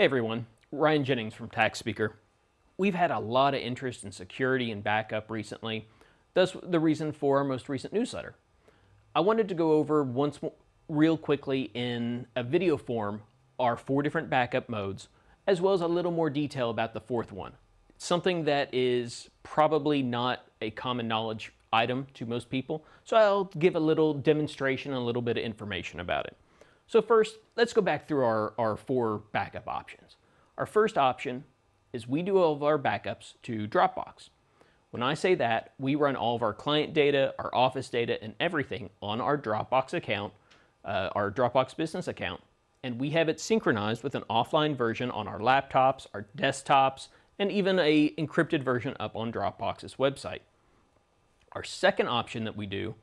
Hey everyone, Ryan Jennings from Tax Speaker. We've had a lot of interest in security and backup recently, thus the reason for our most recent newsletter. I wanted to go over once more, real quickly in a video form our four different backup modes, as well as a little more detail about the fourth one. Something that is probably not a common knowledge item to most people, so I'll give a little demonstration and a little bit of information about it. So first, let's go back through our, our four backup options. Our first option is we do all of our backups to Dropbox. When I say that, we run all of our client data, our office data, and everything on our Dropbox account, uh, our Dropbox business account, and we have it synchronized with an offline version on our laptops, our desktops, and even a encrypted version up on Dropbox's website. Our second option that we do,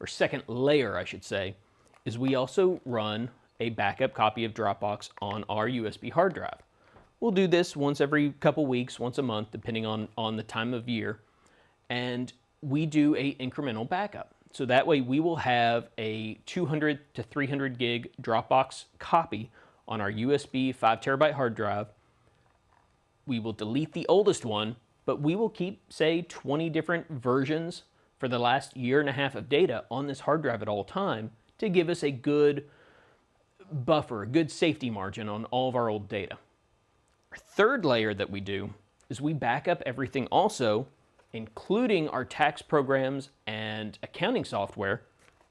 or second layer I should say, is we also run a backup copy of Dropbox on our USB hard drive. We'll do this once every couple weeks, once a month, depending on, on the time of year. And we do a incremental backup. So that way we will have a 200 to 300 gig Dropbox copy on our USB 5 terabyte hard drive. We will delete the oldest one, but we will keep, say, 20 different versions for the last year and a half of data on this hard drive at all time to give us a good buffer, a good safety margin on all of our old data. Our third layer that we do is we back up everything also, including our tax programs and accounting software,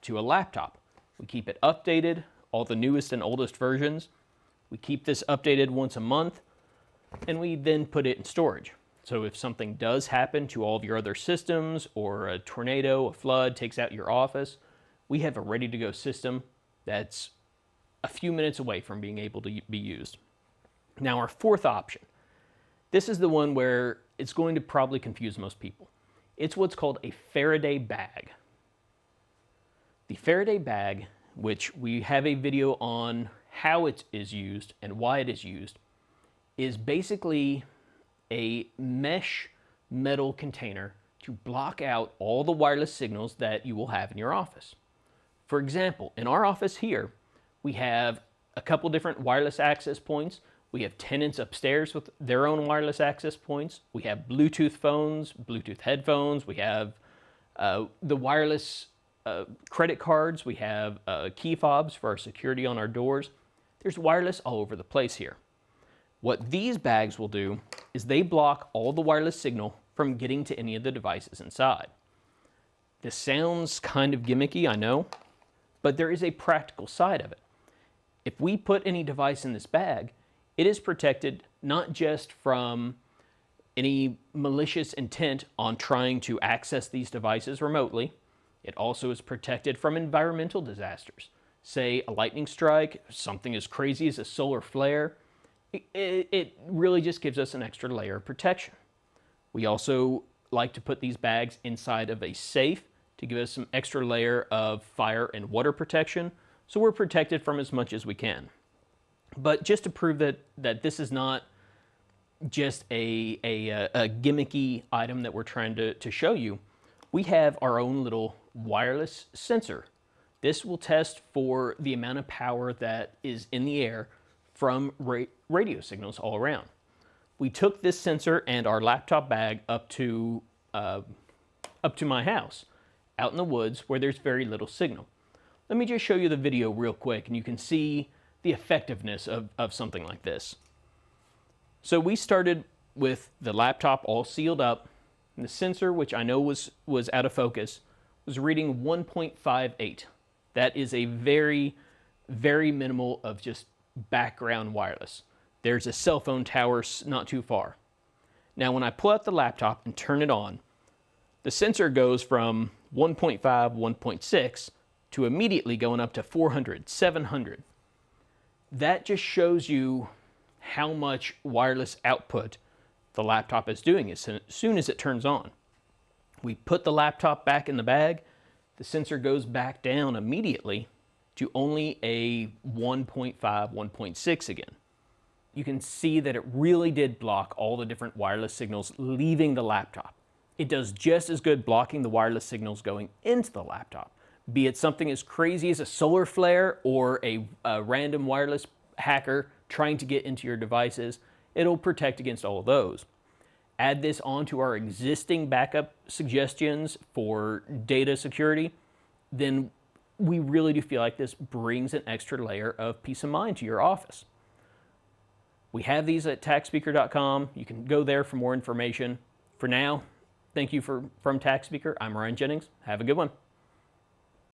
to a laptop. We keep it updated, all the newest and oldest versions. We keep this updated once a month, and we then put it in storage. So if something does happen to all of your other systems, or a tornado, a flood takes out your office, we have a ready to go system that's a few minutes away from being able to be used. Now, our fourth option. This is the one where it's going to probably confuse most people. It's what's called a Faraday bag. The Faraday bag, which we have a video on how it is used and why it is used, is basically a mesh metal container to block out all the wireless signals that you will have in your office. For example, in our office here, we have a couple different wireless access points. We have tenants upstairs with their own wireless access points. We have Bluetooth phones, Bluetooth headphones. We have uh, the wireless uh, credit cards. We have uh, key fobs for our security on our doors. There's wireless all over the place here. What these bags will do is they block all the wireless signal from getting to any of the devices inside. This sounds kind of gimmicky, I know, but there is a practical side of it. If we put any device in this bag, it is protected not just from any malicious intent on trying to access these devices remotely, it also is protected from environmental disasters. Say a lightning strike, something as crazy as a solar flare, it, it really just gives us an extra layer of protection. We also like to put these bags inside of a safe to give us some extra layer of fire and water protection so we're protected from as much as we can. But just to prove that, that this is not just a, a, a gimmicky item that we're trying to, to show you, we have our own little wireless sensor. This will test for the amount of power that is in the air from ra radio signals all around. We took this sensor and our laptop bag up to, uh, up to my house out in the woods where there's very little signal. Let me just show you the video real quick and you can see the effectiveness of, of something like this. So we started with the laptop all sealed up and the sensor, which I know was, was out of focus, was reading 1.58. That is a very, very minimal of just background wireless. There's a cell phone tower not too far. Now when I pull out the laptop and turn it on, the sensor goes from 1.5, 1.6 to immediately going up to 400, 700. That just shows you how much wireless output the laptop is doing as soon as it turns on. We put the laptop back in the bag, the sensor goes back down immediately to only a 1.5, 1.6 again. You can see that it really did block all the different wireless signals leaving the laptop. It does just as good blocking the wireless signals going into the laptop, be it something as crazy as a solar flare or a, a random wireless hacker trying to get into your devices, it'll protect against all of those. Add this onto our existing backup suggestions for data security, then we really do feel like this brings an extra layer of peace of mind to your office. We have these at taxspeaker.com. You can go there for more information. For now, thank you for, from Tax Speaker. I'm Ryan Jennings. Have a good one.